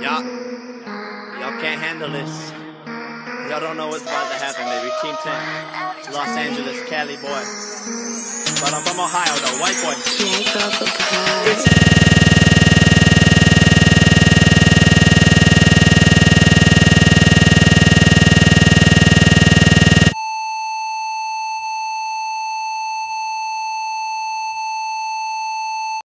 Y'all, y'all can't handle this. Y'all don't know what's about to happen, baby. Team 10, Los Angeles, Cali boy. But I'm from Ohio, though, white boy.